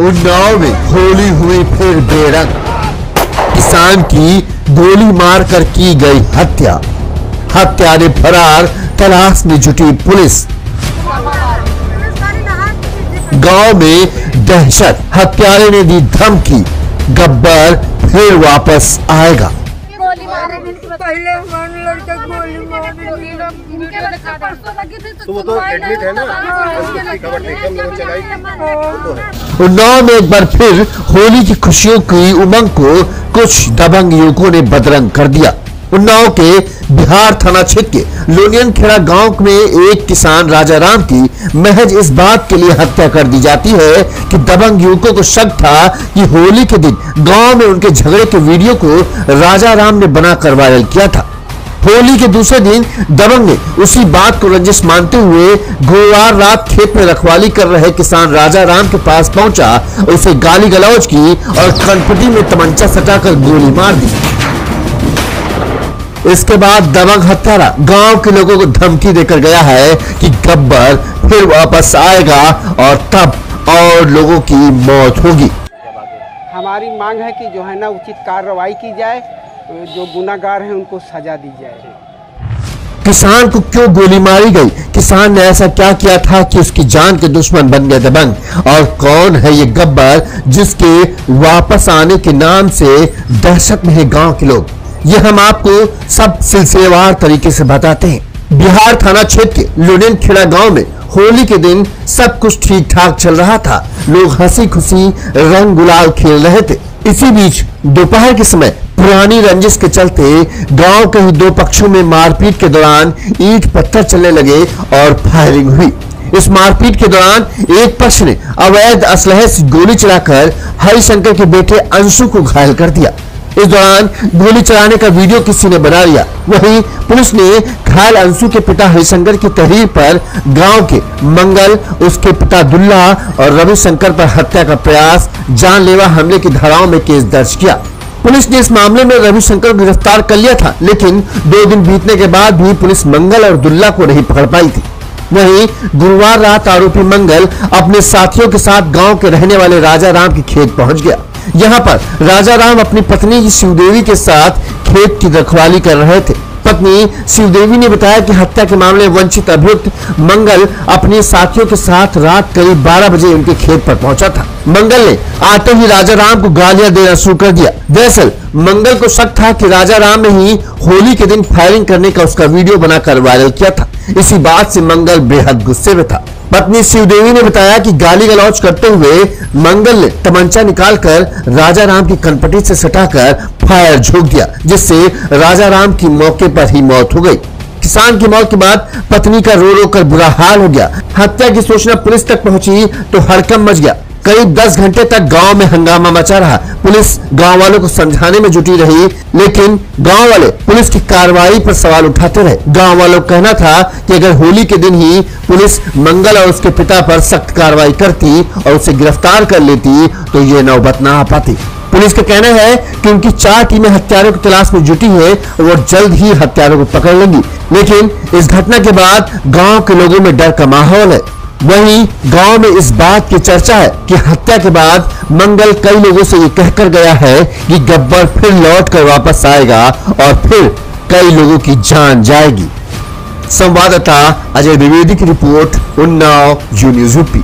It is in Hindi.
उन्नाव में होली हुई फिर बेरंग किसान की गोली मारकर की गई हत्या। हत्यारे फरार, तलाश में जुटी पुलिस। गाँव में दहशत, हत्यारे ने दी धमकी। गब्बर फिर वापस आएगा। पहले हमारे लड़के गोली मार परसों लगी थी तो तो तो एडमिट है चलाई। वो तो है। उन्नाव में एक बार फिर होली की खुशियों की उमंग को कुछ दबंग युवकों ने बदरंग कर दिया। उन्नाव के बिहार थाना क्षेत्र के लोनियन खेड़ा गाँव में एक किसान राजा राम की महज इस बात के लिए हत्या कर दी जाती है कि दबंग युवकों को शक था कि होली के दिन गाँव में उनके झगड़े के वीडियो को राजा राम ने बनाकर वायरल किया था। होली के दूसरे दिन दबंग ने उसी बात को रंजिश मानते हुए गुरुवार रात खेत में रखवाली कर रहे किसान राजा राम के पास पहुँचा, उसे गाली गलौज की और कनपटी में तमंचा सटाकर गोली मार दी। इसके बाद दबंग हत्यारा गाँव के लोगों को धमकी देकर गया है कि गब्बर फिर वापस आएगा और तब और लोगों की मौत होगी। हमारी मांग है कि जो है ना उचित कार्रवाई की जाए जो गुनागार हैं उनको सजा दी जाए। किसान को क्यों गोली मारी गई? किसान ने ऐसा क्या किया था कि उसकी जान के दुश्मन बन गए दबंग? और कौन है ये गब्बर जिसके वापस आने के नाम से दहशत में है गाँव के लोग? ये हम आपको सब सिलसिलेवार तरीके से बताते हैं। बिहार थाना क्षेत्र के लोनियन खेड़ा गाँव में होली के दिन सब कुछ ठीक ठाक चल रहा था। लोग हँसी खुशी रंग गुलाल खेल रहे थे। इसी बीच दोपहर के समय पुरानी रंजिश के चलते गाँव के ही दो पक्षों में मारपीट के दौरान ईट पत्थर चलने लगे और फायरिंग हुई। इस मारपीट के दौरान एक पक्ष ने अवैध असलहे से गोली चलाकर हरिशंकर के बेटे अंशु को घायल कर दिया। इस दौरान गोली चलाने का वीडियो किसी ने बना लिया। वहीं पुलिस ने घायल अंशु के पिता हरिशंकर की तहरीर पर गाँव के मंगल, उसके पिता दुल्ला और रविशंकर पर हत्या का प्रयास, जानलेवा हमले की धाराओं में केस दर्ज किया। पुलिस ने इस मामले में रविशंकर को गिरफ़्तार कर लिया था, लेकिन दो दिन बीतने के बाद भी पुलिस मंगल और दुल्ला को नहीं पकड़ पाई थी। वहीं गुरुवार रात आरोपी मंगल अपने साथियों के साथ गाँव के रहने वाले राजा राम के खेत पहुँच गया। यहाँ पर राजा राम अपनी पत्नी शिवदेवी के साथ खेत की रखवाली कर रहे थे। पत्नी शिवदेवी ने बताया कि हत्या के मामले वंचित अभियुक्त मंगल अपने साथियों के साथ रात करीब 12 बजे उनके खेत पर पहुँचा था। मंगल ने आते ही राजा राम को गालियाँ देना शुरू कर दिया। दरअसल, मंगल को शक था कि राजा राम ने ही होली के दिन फायरिंग करने का उसका वीडियो बनाकर वायरल किया था। इसी बात से मंगल बेहद गुस्से में था। पत्नी शिवदेवी ने बताया कि गाली गलौज करते हुए मंगल ने तमंचा निकालकर राजा राम की कनपटी से सटाकर फायर झोंक दिया, जिससे राजा राम की मौके पर ही मौत हो गई। किसान की मौत के बाद पत्नी का रो रो कर बुरा हाल हो गया। हत्या की सूचना पुलिस तक पहुँची तो हड़कम मच गया। करीब 10 घंटे तक गाँव में हंगामा मचा रहा। पुलिस गाँव वालों को समझाने में जुटी रही, लेकिन गाँव वाले पुलिस की कार्रवाई पर सवाल उठाते रहे। गाँव वालों का कहना था कि अगर होली के दिन ही पुलिस मंगल और उसके पिता पर सख्त कार्रवाई करती और उसे गिरफ़्तार कर लेती तो ये नौबत ना आ पाती। पुलिस का कहना है कि उनकी चार टीमें हत्यारों की तलाश में जुटी है और वो जल्द ही हत्यारों को पकड़ लेंगी। लेकिन इस घटना के बाद गाँव के लोगों में डर का माहौल है। वहीं गाँव में इस बात की चर्चा है कि हत्या के बाद मंगल कई लोगों से ये कहकर गया है कि गब्बर फिर लौट कर वापस आएगा और फिर कई लोगों की जान जाएगी। संवाददाता अजय द्विवेदी की report Unnao U News UP.